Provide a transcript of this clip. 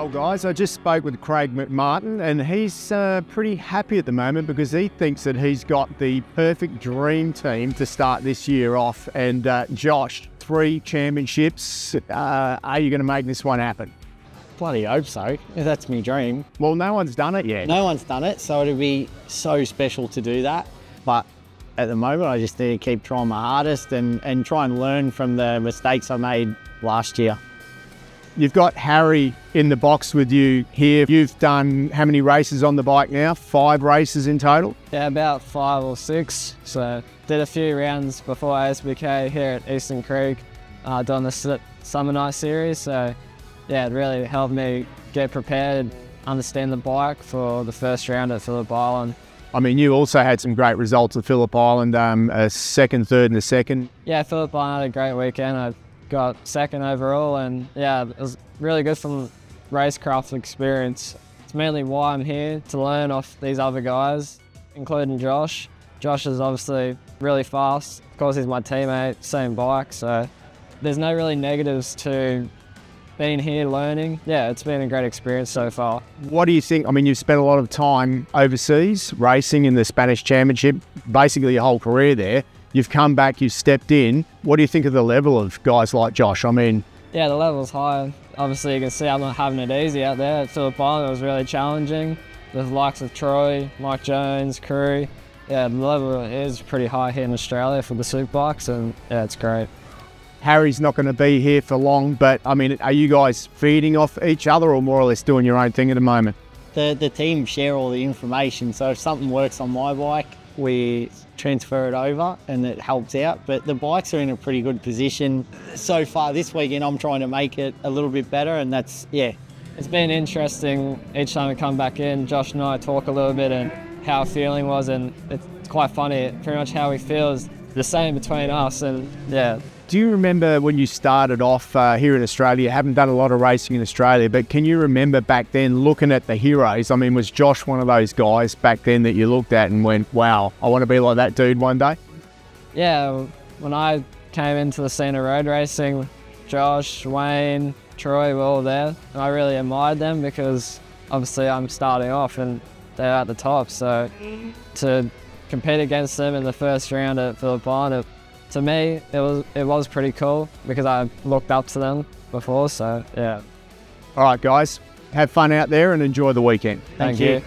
Well, guys, I just spoke with Craig McMartin, and he's uh, pretty happy at the moment because he thinks that he's got the perfect dream team to start this year off. And uh, Josh, three championships. Uh, are you going to make this one happen? Bloody hope so. That's my dream. Well, no one's done it yet. No one's done it, so it'd be so special to do that. But at the moment, I just need to keep trying my hardest and, and try and learn from the mistakes I made last year. You've got Harry in the box with you here. You've done how many races on the bike now? Five races in total? Yeah, about five or six. So did a few rounds before ASBK here at Eastern Creek, uh, doing the Summer Night Series. So yeah, it really helped me get prepared, understand the bike for the first round at Phillip Island. I mean, you also had some great results at Phillip Island, um, a second, third, and a second. Yeah, Phillip Island had a great weekend. I got second overall, and yeah, it was really good from racecraft experience. It's mainly why I'm here to learn off these other guys, including Josh. Josh is obviously really fast. Of course, he's my teammate, same bike, so there's no really negatives to being here learning. Yeah, it's been a great experience so far. What do you think? I mean, you've spent a lot of time overseas racing in the Spanish Championship, basically your whole career there. You've come back, you've stepped in. What do you think of the level of guys like Josh? I mean, yeah, the level's high. Obviously, you can see I'm not having it easy out there. At Phillip Island, it was really challenging. The likes of Troy, Mike Jones, Cru. Yeah, the level is pretty high here in Australia for the superbikes, and yeah, it's great. Harry's not going to be here for long, but I mean, are you guys feeding off each other or more or less doing your own thing at the moment? The, the team share all the information, so if something works on my bike, we transfer it over and it helps out. But the bikes are in a pretty good position. So far this weekend, I'm trying to make it a little bit better, and that's, yeah. It's been interesting each time we come back in. Josh and I talk a little bit and how feeling was, and it's quite funny. Pretty much how we feel is the same between us, and yeah, do you remember when you started off uh, here in Australia? You haven't done a lot of racing in Australia, but can you remember back then looking at the heroes? I mean, was Josh one of those guys back then that you looked at and went, wow, I want to be like that dude one day? Yeah, when I came into the scene of road racing, Josh, Wayne, Troy were all there. And I really admired them because obviously I'm starting off and they're at the top. So to compete against them in the first round at Phillip Island, to me, it was it was pretty cool because I looked up to them before. So yeah. All right, guys, have fun out there and enjoy the weekend. Thank, Thank you. you.